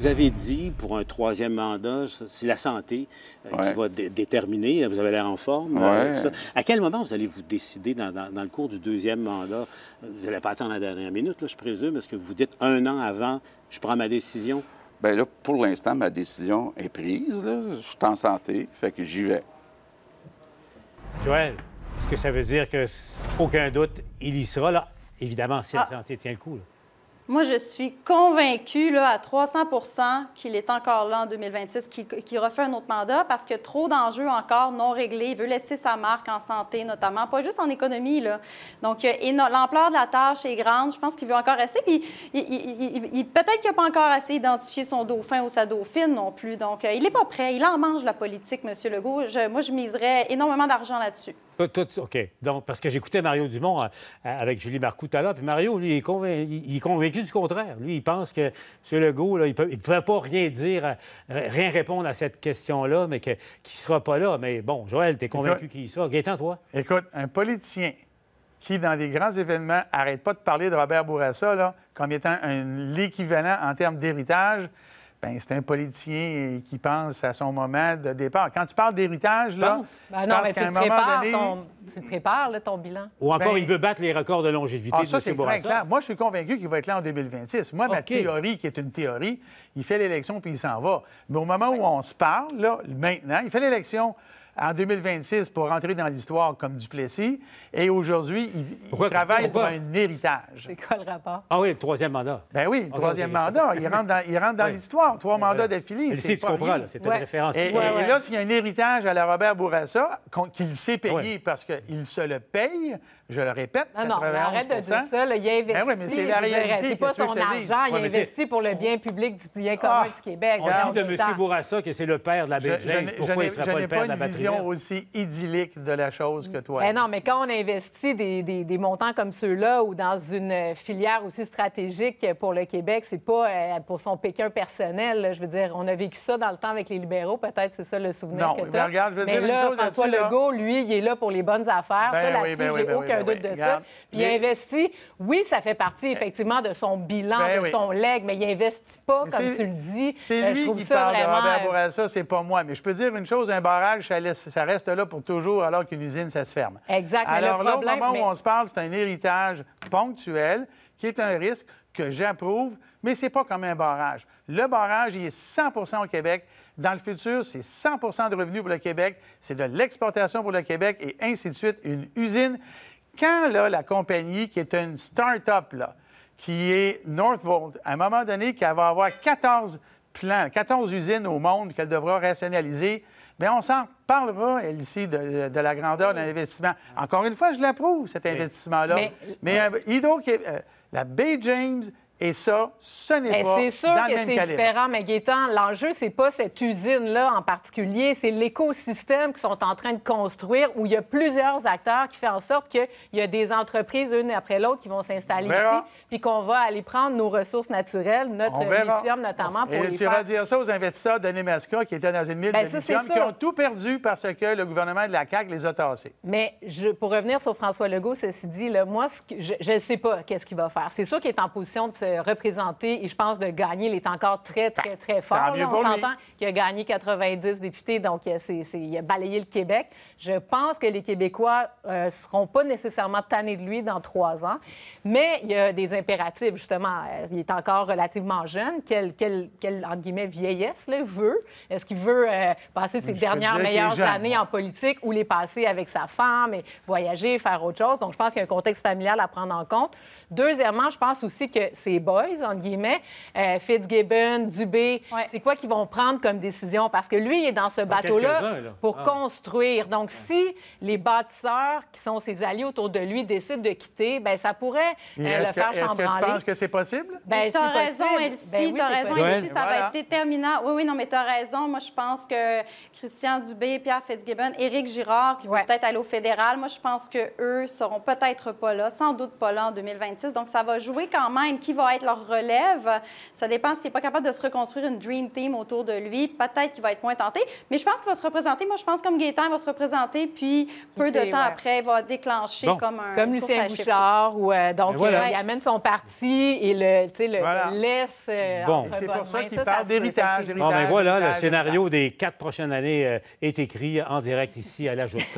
Vous avez dit, pour un troisième mandat, c'est la santé euh, qui va déterminer. Vous avez l'air en forme. Euh, à quel moment vous allez vous décider dans, le cours du deuxième mandat? Vous n'allez pas attendre la dernière minute, là, je présume. Est-ce que vous dites un an avant, je prends ma décision? Bien là, pour l'instant, ma décision est prise. Je suis en santé, fait que j'y vais. Joël, est-ce que ça veut dire que, aucun doute, il y sera là? Évidemment, si la ah. santé tient le coup. Moi, je suis convaincue là, à 300 qu'il est encore là en 2026, qu'il refait un autre mandat parce qu'il y a trop d'enjeux encore non réglés. Il veut laisser sa marque en santé, notamment, pas juste en économie. Là. Donc, l'ampleur de la tâche est grande. Je pense qu'il veut encore assez. Puis, peut-être qu'il n'a pas encore assez identifié son dauphin ou sa dauphine non plus. Donc, euh, il n'est pas prêt. Il en mange la politique, M. Legault. moi, je miserais énormément d'argent là-dessus. OK. Donc, parce que j'écoutais Mario Dumont euh, avec Julie Marcoux tout à l'heure, puis Mario, lui, il est, convaincu, du contraire. Lui, il pense que M. Legault, là, il ne pouvait pas rien dire, euh, rien répondre à cette question-là, mais qu'il ne sera pas là. Mais bon, Joël, tu es convaincu qu'il sera. Gaétan, toi? Écoute, un politicien qui, dans des grands événements, n'arrête pas de parler de Robert Bourassa là, comme étant l'équivalent en termes d'héritage, c'est un politicien qui pense à son moment de départ. Quand tu parles d'héritage, là, ben non, mais tu, prépares ton, tu prépares ton bilan. Ou encore, ben, il veut battre les records de longévité ah, ça, c'est clair. Moi, je suis convaincu qu'il va être là en 2026. Moi, ma théorie, qui est une théorie, il fait l'élection puis il s'en va. Mais au moment où on se parle, là, maintenant, il fait l'élection en 2026 pour rentrer dans l'histoire comme Duplessis. Et aujourd'hui, il, travaille pour un héritage. C'est quoi le rapport? Ah oui, le troisième mandat. Ben oui, le ah, troisième mandat. Il rentre dans, il rentre dans l'histoire. Trois mandats d'affilée. C'est tu comprends, c'est une référence. Et, là, s'il y a un héritage à la Robert Bourassa, qu'il sait payer parce qu'il se le paye, je le répète, non, non, arrête de dire ça. il a investi. Ben oui, mais c'est la réalité. C'est pas son argent. il a investi pour le bien public du bien commun ah, du Québec. On dit de M. Bourassa que c'est le père de la Belgique. Pourquoi il ne serait pas le père de la batterie? Je n'ai pas une vision aussi idyllique de la chose que toi. Ben non, mais quand on investit des, des, des montants comme ceux-là ou dans une filière aussi stratégique pour le Québec, c'est pas euh, pour son pékin personnel. Je veux dire, on a vécu ça dans le temps avec les libéraux. Peut-être c'est ça le souvenir que tu as. regarde, je veux mais dire là, François Legault, lui, il est là pour les bonnes affaires. Ben ça, là-dessus, ben j'ai aucun doute de ça. Puis il a investi, oui, ça fait partie effectivement de son bilan, ben de son leg, mais il n'investit pas, comme tu le dis. C'est euh, lui qui parle de Robert euh, Bourassa, c'est pas moi. Mais je peux dire une chose, un barrage, ça, reste là pour toujours, alors qu'une usine, ça se ferme. Exact. Alors là, au moment où on se parle, c'est un héritage ponctuel qui est un risque que j'approuve, mais ce n'est pas comme un barrage. Le barrage, il est 100% au Québec. Dans le futur, c'est 100% de revenus pour le Québec, c'est de l'exportation pour le Québec et ainsi de suite. Une usine quand là, la compagnie, qui est une start-up, qui est Northvolt, à un moment donné, qui va avoir 14 plans, 14 usines au monde qu'elle devra rationaliser, bien, on s'en parlera, elle, ici, de, la grandeur de l'investissement. Encore une fois, je l'approuve, cet investissement-là. Mais, euh, Hydro, euh, la Bay James, et ça, ce n'est pas C'est sûr que c'est différent, mais Gaétan, l'enjeu, c'est pas cette usine-là en particulier, c'est l'écosystème qu'ils sont en train de construire où il y a plusieurs acteurs qui font en sorte qu'il y a des entreprises, une après l'autre, qui vont s'installer ici, puis qu'on va aller prendre nos ressources naturelles, notre lithium notamment, pour et les tu vas dire ça aux investisseurs de Nemaska qui étaient dans une mine ben, de lithium, qui ont tout perdu parce que le gouvernement de la CAQ les a tassés. Mais je, pour revenir sur François Legault, ceci dit, là, moi, je ne sais pas qu'est-ce qu'il va faire. C'est sûr qu'il est en position de représenté et je pense de gagner. Il est encore très, très, très fort. on s'entend qu'il a gagné 90 députés, donc euh, c'est, il a balayé le Québec. Je pense que les Québécois ne euh, seront pas nécessairement tannés de lui dans trois ans, mais il y a des impératifs, justement. Euh, il est encore relativement jeune. Quelle, quelle, quelle entre guillemets, vieillesse là, veut? Est-ce qu'il veut passer ses dernières meilleures années en politique ou les passer avec sa femme et voyager, faire autre chose? Donc, je pense qu'il y a un contexte familial à prendre en compte. Deuxièmement, je pense aussi que ces boys, entre guillemets, euh, Fitzgibbon, Dubé, c'est quoi qu'ils vont prendre comme décision? Parce que lui, il est dans ce bateau-là pour ah. construire. Donc, si les bâtisseurs, qui sont ses alliés autour de lui, décident de quitter, ben ça pourrait euh, le faire chambranler. Est-ce que tu penses que c'est possible? Ben, tu as raison, Elsie. Ben tu as raison, Elsie. Ça va être déterminant. Oui, oui, non, mais tu as raison. Moi, je pense que Christian Dubé, Pierre Fitzgibbon, Éric Girard, qui vont peut-être aller au fédéral, moi, je pense qu'eux seront peut-être pas là, sans doute pas là en 2025 2026. Donc, ça va jouer quand même qui va être leur relève. Ça dépend s'il n'est pas capable de se reconstruire une dream team autour de lui. Peut-être qu'il va être moins tenté. Mais je pense qu'il va se représenter. Moi, je pense comme Gaétan va se représenter, puis peu de temps après, il va déclencher comme un. Comme Lucien Bouchard, où euh, donc euh, il amène son parti et le, le, laisse. Euh, bon. C'est pour ça qu'il parle d'héritage. Bon, ben voilà, le scénario des quatre prochaines années est écrit en direct ici à la Joute